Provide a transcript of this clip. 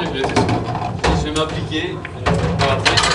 je vais m'appliquer. Euh,